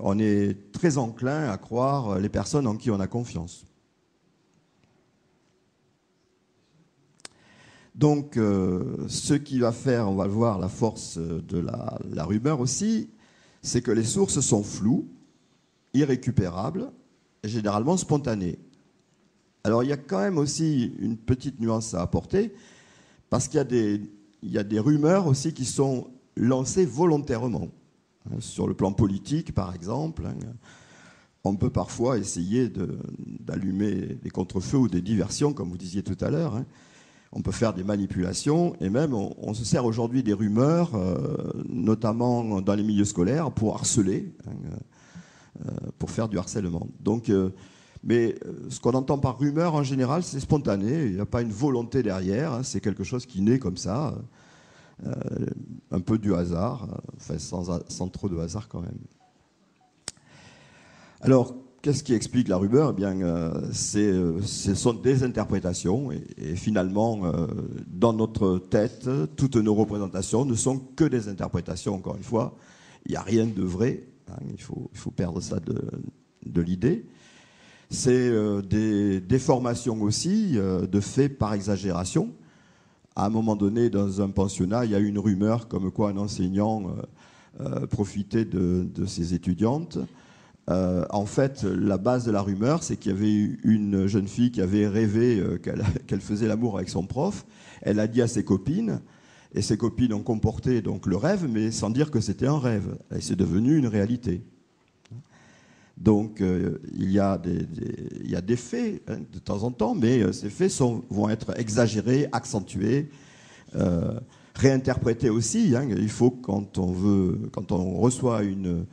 on est très enclin à croire les personnes en qui on a confiance. Donc, ce qui va faire, on va le voir, la force de la rumeur aussi, c'est que les sources sont floues, irrécupérables généralement spontanées. Alors il y a quand même aussi une petite nuance à apporter, parce qu'il y a des rumeurs aussi qui sont lancées volontairement. Hein, sur le plan politique, par exemple, hein, on peut parfois essayer d'allumer des contre-feux ou des diversions, comme vous disiez tout à l'heure. Hein. On peut faire des manipulations et même on, se sert aujourd'hui des rumeurs, euh, notamment dans les milieux scolaires, pour harceler, euh, pour faire du harcèlement. Donc euh, mais ce qu'on entend par rumeur, en général, c'est spontané. Il n'y a pas une volonté derrière. C'est quelque chose qui naît comme ça, un peu du hasard, enfin sans, trop de hasard quand même. Alors, qu'est-ce qui explique la rumeur? Eh bien, euh, ce sont des interprétations. Et, finalement, dans notre tête, toutes nos représentations ne sont que des interprétations, encore une fois. Il n'y a rien de vrai. Hein. il, faut, perdre ça de, l'idée. C'est euh, des déformations aussi euh, de faits par exagération. À un moment donné, dans un pensionnat, il y a eu une rumeur comme quoi un enseignant euh, profitait de, ses étudiantes. en fait, la base de la rumeur, c'est qu'il y avait une jeune fille qui avait rêvé qu'elle faisait l'amour avec son prof. Elle a dit à ses copines, et ses copines ont comporté donc le rêve, mais sans dire que c'était un rêve. Et c'est devenu une réalité. Donc euh, il, y a des, faits hein, de temps en temps, mais euh, ces faits vont être exagérés, accentués, euh, réinterprétés aussi. Hein. Il faut quand on veut, quand on reçoit une,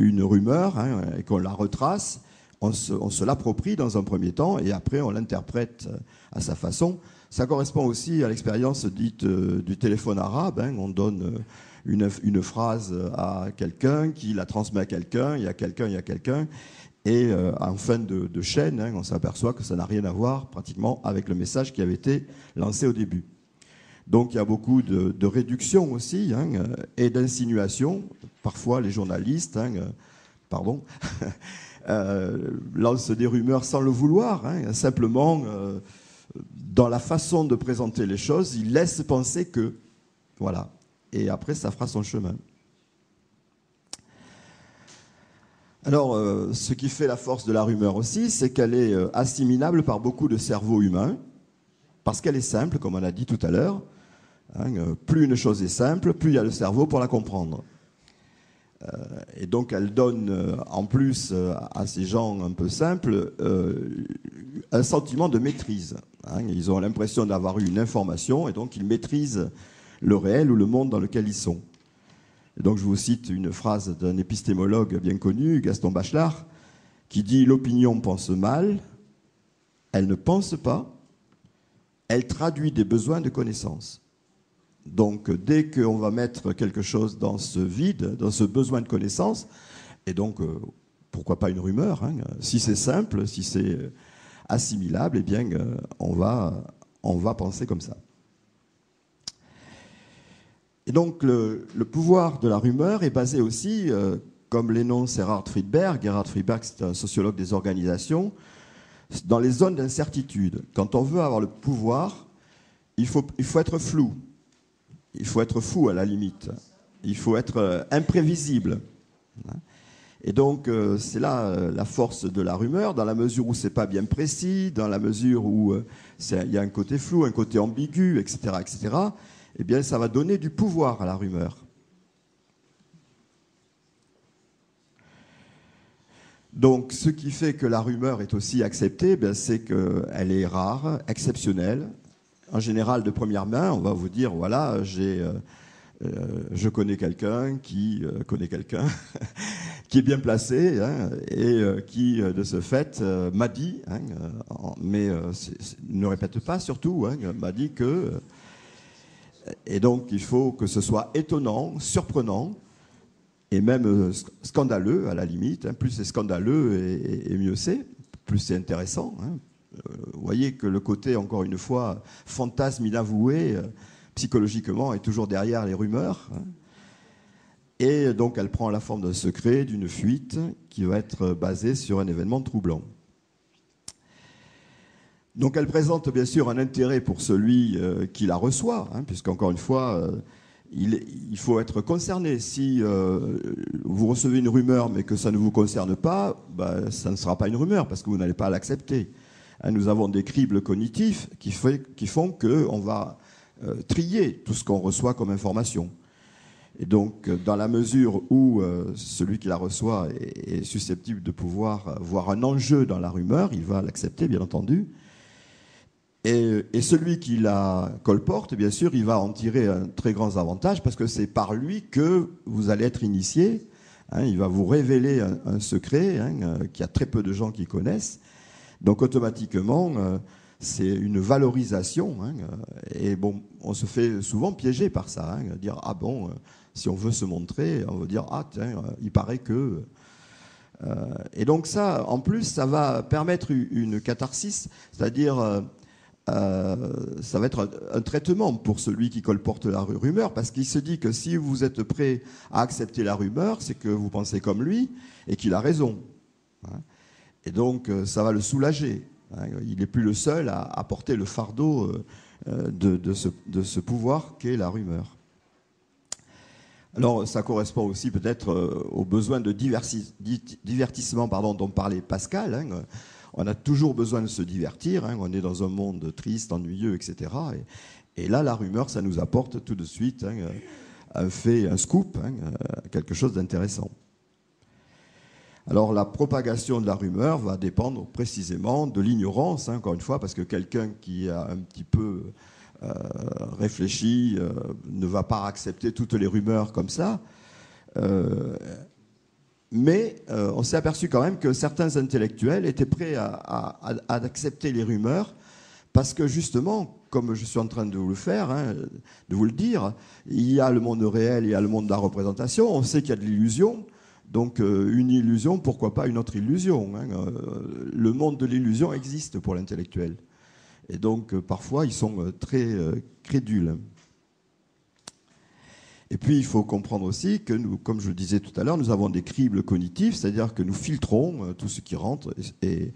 rumeur hein, et qu'on la retrace, on se, l'approprie dans un premier temps et après on l'interprète à sa façon. Ça correspond aussi à l'expérience dite du téléphone arabe. on donne une, phrase à quelqu'un, qui la transmet à quelqu'un, il y a quelqu'un, il y a quelqu'un. Et euh, en fin de, chaîne, hein, on s'aperçoit que ça n'a rien à voir pratiquement avec le message qui avait été lancé au début. Donc il y a beaucoup de, réductions aussi hein, et d'insinuations. Parfois les journalistes, hein, pardon, euh, lancent des rumeurs sans le vouloir. simplement, euh, dans la façon de présenter les choses, ils laissent penser que. Voilà et après ça fera son chemin. Alors, euh, ce qui fait la force de la rumeur aussi, c'est qu'elle est euh, assimilable par beaucoup de cerveaux humains, parce qu'elle est simple, comme on a dit tout à l'heure. Hein, euh, plus une chose est simple, plus il y a le cerveau pour la comprendre. et donc, elle donne en plus à ces gens un peu simples un sentiment de maîtrise. Hein. ils ont l'impression d'avoir eu une information, et donc ils maîtrisent le réel ou le monde dans lequel ils sont. donc je vous cite une phrase d'un épistémologue bien connu, Gaston Bachelard, qui dit L'opinion pense mal, elle ne pense pas, elle traduit des besoins de connaissance. Donc dès qu'on va mettre quelque chose dans ce vide, dans ce besoin de connaissance, et donc euh, pourquoi pas une rumeur, hein, si c'est simple, si c'est assimilable, eh bien euh, on va penser comme ça. Et donc le, pouvoir de la rumeur est basé aussi, euh, comme l'énonce Gerhard Friedberg, Gerhard Friedberg c'est un sociologue des organisations, dans les zones d'incertitude. Quand on veut avoir le pouvoir, il faut, il faut être flou, il faut être fou à la limite, il faut être euh, imprévisible. Et donc, euh, c'est là la force de la rumeur, dans la mesure où c'est pas bien précis, dans la mesure où il y a un côté flou, un côté ambigu, etc., etc eh bien, ça va donner du pouvoir à la rumeur. Donc, ce qui fait que la rumeur est aussi acceptée, eh c'est qu'elle est rare, exceptionnelle. En général, de première main, on va vous dire voilà, j'ai, euh, euh, je connais quelqu'un qui euh, connaît quelqu'un qui est bien placé hein, et qui, de ce fait, m'a dit, hein, mais ne répète pas surtout, hein, m'a dit que et donc, il faut que ce soit étonnant, surprenant, et même euh, scandaleux, à la limite. Hein. Plus c'est scandaleux, et, mieux c'est, plus c'est intéressant. Hein. Euh, vous voyez que le côté, encore une fois, fantasme inavoué, euh, psychologiquement, est toujours derrière les rumeurs. Hein. Et donc elle prend la forme d'un secret, d'une fuite, qui va être basée sur un événement troublant. Donc elle présente bien sûr un intérêt pour celui euh, qui la reçoit, hein, puisqu'encore une fois, euh, il, faut être concerné. Si euh, vous recevez une rumeur mais que ça ne vous concerne pas, bah, ça ne sera pas une rumeur parce que vous n'allez pas l'accepter. Hein, nous avons des cribles cognitifs qui, qui font qu'on va trier tout ce qu'on reçoit comme information. Et donc, dans la mesure où celui qui la reçoit est, susceptible de pouvoir voir un enjeu dans la rumeur, il va l'accepter, bien entendu. Et, celui qui la colporte, bien sûr, il va en tirer un très grand avantage parce que c'est par lui que vous allez être initié. Hein, il va vous révéler un, secret hein, euh, qu'il y a très peu de gens qui connaissent. Donc automatiquement, euh, c'est une valorisation. Hein, euh, et bon, on se fait souvent piéger par ça. dire ah bon, si on veut se montrer, on veut dire ah tiens, il paraît que. et donc ça, en plus, ça va permettre une catharsis, c'est-à-dire ça va être un, traitement pour celui qui colporte la rumeur, parce qu'il se dit que si vous êtes prêt à accepter la rumeur, c'est que vous pensez comme lui et qu'il a raison. Hein. Et donc, euh, ça va le soulager. Hein. Il n'est plus le seul à, porter le fardeau euh, de, ce, pouvoir qu'est la rumeur. Alors, ça correspond aussi peut-être aux besoins de divertissement pardon, dont parlait Pascal. Hein on a toujours besoin de se divertir, hein. on est dans un monde triste, ennuyeux, etc. Et, là, la rumeur, ça nous apporte tout de suite hein, un fait, un scoop, hein, quelque chose d'intéressant. Alors la propagation de la rumeur va dépendre précisément de l'ignorance, encore une fois, parce que quelqu'un qui a un petit peu euh, réfléchi euh, ne va pas accepter toutes les rumeurs comme ça. Euh, mais euh, on s'est aperçu quand même que certains intellectuels étaient prêts à, accepter les rumeurs parce que justement, comme je suis en train de vous le faire, hein, de vous le dire, il y a le monde réel, il y a le monde de la représentation, on sait qu'il y a de l'illusion, donc euh, une illusion, pourquoi pas une autre illusion hein, euh, Le monde de l'illusion existe pour l'intellectuel. Et donc parfois, ils sont très crédules. Et puis, il faut comprendre aussi que nous, comme je le disais tout à l'heure, nous avons des cribles cognitifs, c'est-à-dire que nous filtrons euh, tout ce qui rentre. Et,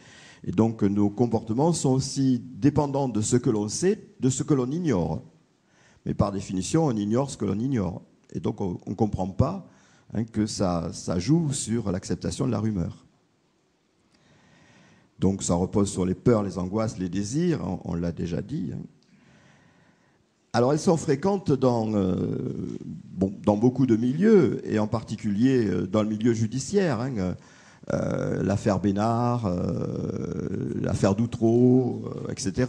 donc, nos comportements sont aussi dépendants de ce que l'on sait, de ce que l'on ignore. Mais par définition, on ignore ce que l'on ignore. Et donc, on ne comprend pas hein, que ça, joue sur l'acceptation de la rumeur. Donc, ça repose sur les peurs, les angoisses, les désirs, on, l'a déjà dit. Hein. Alors elles sont fréquentes dans, euh, dans beaucoup de milieux, et en particulier euh, dans le milieu judiciaire. Hein, euh, l'affaire Bénard, l'affaire Doutreau, etc.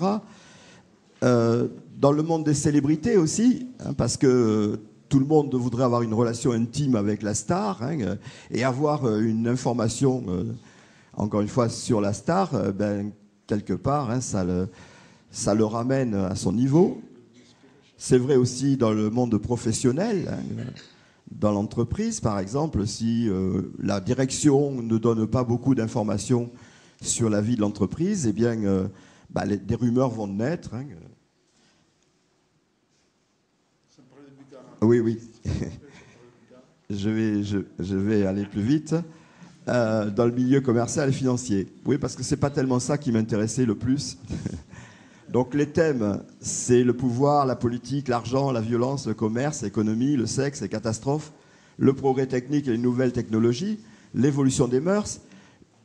dans le monde des célébrités aussi, hein, parce que tout le monde voudrait avoir une relation intime avec la star hein, et avoir une information, encore une fois, sur la star, ben, quelque part, ça le ramène à son niveau. C'est vrai aussi dans le monde professionnel. Hein, dans l'entreprise, par exemple, si euh, la direction ne donne pas beaucoup d'informations sur la vie de l'entreprise, eh bien, euh, bah, des rumeurs vont naître. Hein. Oui, oui. je, vais, je, vais aller plus vite. Euh, dans le milieu commercial et financier. Oui, parce que ce n'est pas tellement ça qui m'intéressait le plus. Donc les thèmes, c'est le pouvoir, la politique, l'argent, la violence, le commerce, l'économie, le sexe, les catastrophes, le progrès technique et les nouvelles technologies, l'évolution des mœurs.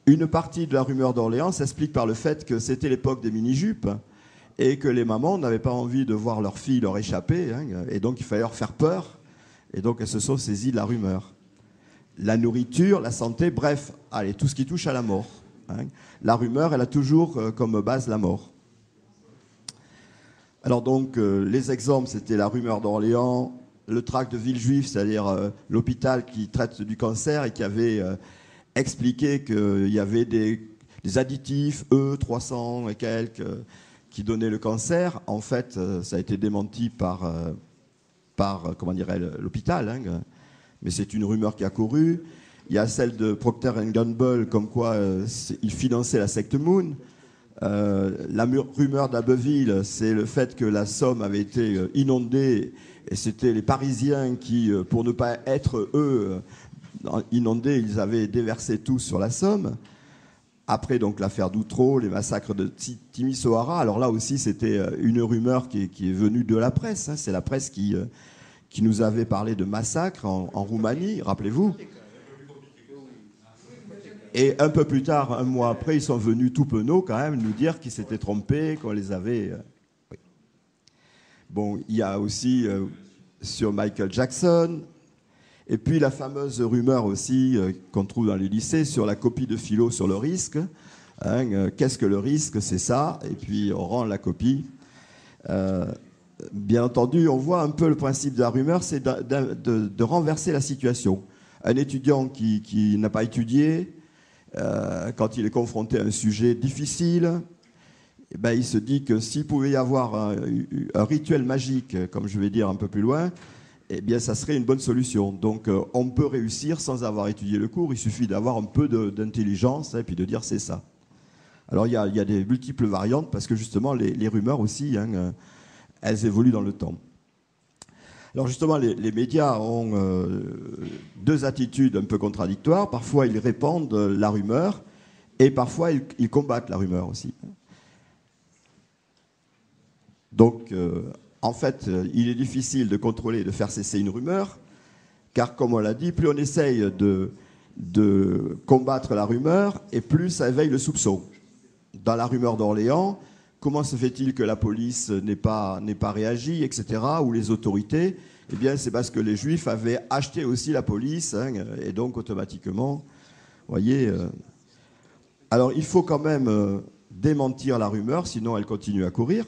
Une partie de la rumeur d'Orléans s'explique par le fait que c'était l'époque des mini-jupes et que les mamans n'avaient pas envie de voir leurs filles leur échapper, hein, et donc il fallait leur faire peur, et donc elles se sont saisies de la rumeur. La nourriture, la santé, bref, allez, tout ce qui touche à la mort. Hein. La rumeur, elle a toujours euh, comme base la mort. Alors donc, euh, les exemples, c'était la rumeur d'Orléans, le tract de Villejuif, c'est-à-dire euh, l'hôpital qui traite du cancer et qui avait euh, expliqué qu'il y avait des, additifs E300 et quelques qui donnaient le cancer. En fait, ça a été démenti par, par comment dirait l'hôpital, hein, mais c'est une rumeur qui a couru. Il y a celle de Procter Gamble, comme quoi il finançait la secte Moon. La rumeur d'Abbeville, c'est le fait que la Somme avait été inondée et c'était les Parisiens qui, pour ne pas être eux inondés, ils avaient déversé tout sur la Somme. Après donc l'affaire d'Outreau, les massacres de Timisoara, alors là aussi c'était euh, une rumeur qui est, venue de la presse. Hein. C'est la presse qui, euh, qui nous avait parlé de massacres en, Roumanie, rappelez-vous. Et un peu plus tard, un mois après, ils sont venus tout penauds quand même nous dire qu'ils s'étaient trompés, qu'on les avait. Euh, bon, il y a aussi sur Michael Jackson, et puis la fameuse rumeur aussi euh, qu'on trouve dans les lycées sur la copie de philo sur le risque. Hein, euh, qu'est-ce que le risque C'est ça. Et puis on rend la copie. Euh, bien entendu, on voit un peu le principe de la rumeur, c'est de, renverser la situation. Un étudiant qui, n'a pas étudié, quand il est confronté à un sujet difficile, eh ben, il se dit que s'il pouvait y avoir un, rituel magique, comme je vais dire un peu plus loin, eh bien, ça serait une bonne solution. Donc, euh, on peut réussir sans avoir étudié le cours. Il suffit d'avoir un peu d'intelligence et puis de dire c'est ça. Alors, il y, a, des multiples variantes parce que justement, les, rumeurs aussi, hein, euh, elles évoluent dans le temps. Alors, justement, les, médias ont euh, deux attitudes un peu contradictoires. Parfois, ils répandent la rumeur et parfois, ils, combattent la rumeur aussi. Donc, en fait, euh, il est difficile de contrôler, de faire cesser une rumeur, car comme on l'a dit, plus on essaye de, combattre la rumeur, et plus ça éveille le soupçon. Dans la rumeur d'Orléans, comment se fait-il que la police n'ait pas, réagi, etc., ou les autorités Eh bien, c'est parce que les Juifs avaient acheté aussi la police, hein, et donc automatiquement, vous voyez. Euh, alors, il faut quand même euh, démentir la rumeur, sinon elle continue à courir.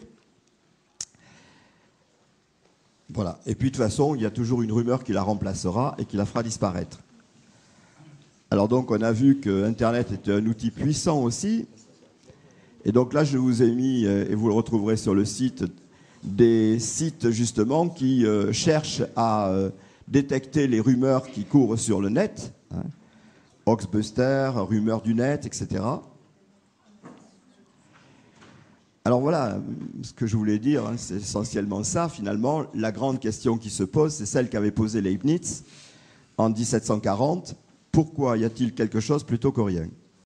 Voilà. Et puis de toute façon, il y a toujours une rumeur qui la remplacera et qui la fera disparaître. Alors donc, on a vu que Internet était un outil puissant aussi. Et donc là, je vous ai mis, euh, et vous le retrouverez sur le site, des sites justement qui euh, cherchent à euh, détecter les rumeurs qui courent sur le net. Hein. Rumeurs du net, etc. Alors voilà, ce que je voulais dire, hein, c'est essentiellement ça. Finalement, la grande question qui se pose, c'est celle qu'avait posée Leibniz en 1740. Pourquoi y a-t-il quelque chose plutôt que rien?